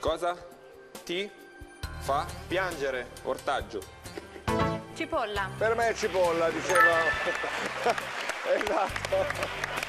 Cosa ti fa Piangere. ortaggio? Cipolla. Per me è cipolla, diceva. esatto.